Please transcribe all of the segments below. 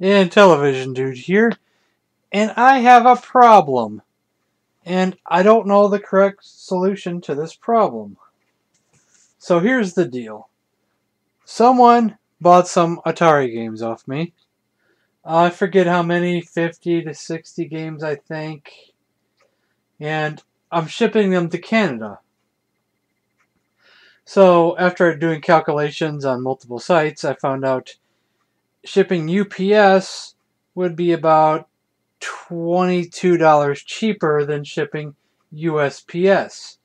Intellivision dude here, and I have a problem. And I don't know the correct solution to this problem. So here's the deal. Someone bought some Atari games off me. I forget how many, 50 to 60 games I think. And I'm shipping them to Canada. So after doing calculations on multiple sites, I found out shipping UPS would be about $22 cheaper than shipping USPS.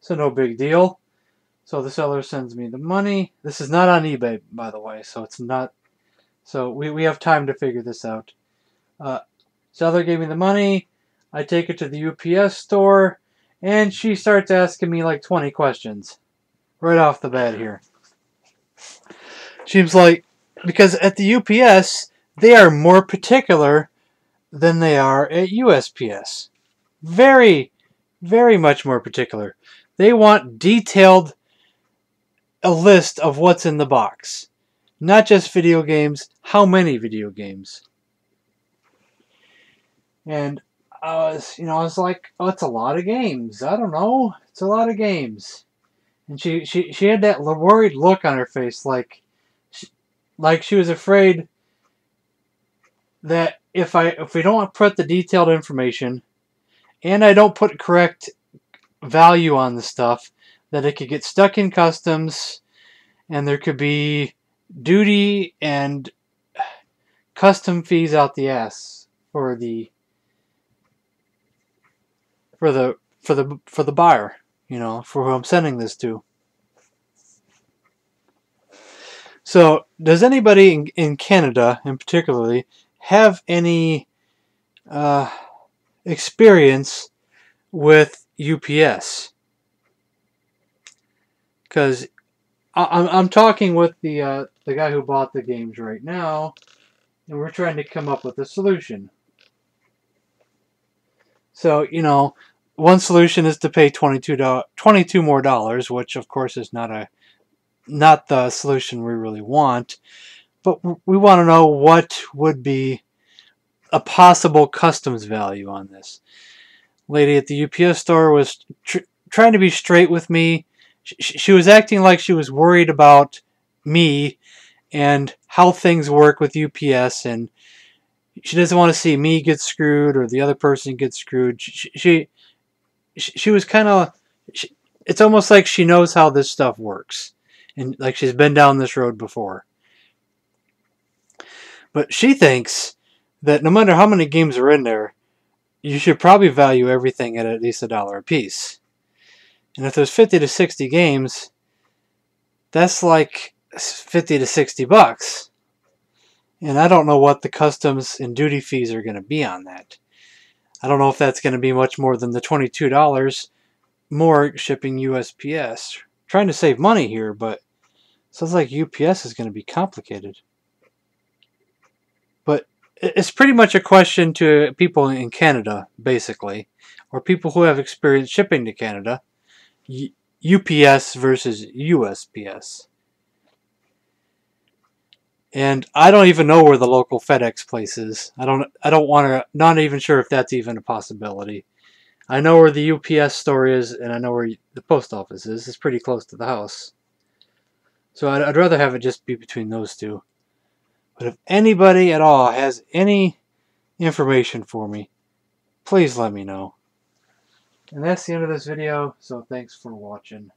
So no big deal. So the seller sends me the money. This is not on eBay, by the way, so it's not. So we, we have time to figure this out. Uh, seller gave me the money. I take it to the UPS store, and she starts asking me like 20 questions right off the bat here. Seems like, because at the UPS, they are more particular than they are at USPS. Very, very much more particular. They want detailed a list of what's in the box. Not just video games, how many video games. And I was, you know, I was like, oh, it's a lot of games. I don't know. It's a lot of games. And she, she, she had that worried look on her face, like, like she was afraid that if I if we don't put the detailed information and I don't put correct value on the stuff, that it could get stuck in customs and there could be duty and custom fees out the ass for the for the for the for the buyer, you know, for who I'm sending this to. So, does anybody in, in Canada, in particularly, have any uh, experience with UPS because I'm I'm talking with the uh, the guy who bought the games right now, and we're trying to come up with a solution. So you know, one solution is to pay 22 22 more dollars, which of course is not a not the solution we really want but we want to know what would be a possible customs value on this. Lady at the UPS store was tr trying to be straight with me. Sh she was acting like she was worried about me and how things work with UPS and she doesn't want to see me get screwed or the other person get screwed. She she, she was kind of it's almost like she knows how this stuff works and like she's been down this road before. But she thinks that no matter how many games are in there, you should probably value everything at at least a dollar a piece. And if there's 50 to 60 games, that's like 50 to 60 bucks. And I don't know what the customs and duty fees are going to be on that. I don't know if that's going to be much more than the $22 more shipping USPS. trying to save money here, but sounds like UPS is going to be complicated But it's pretty much a question to people in Canada, basically, or people who have experience shipping to Canada. UPS versus USPS. And I don't even know where the local FedEx place is. I don't I don't want to not even sure if that's even a possibility. I know where the UPS store is and I know where the post office is. It's pretty close to the house. So I'd, I'd rather have it just be between those two. But if anybody at all has any information for me, please let me know. And that's the end of this video, so thanks for watching.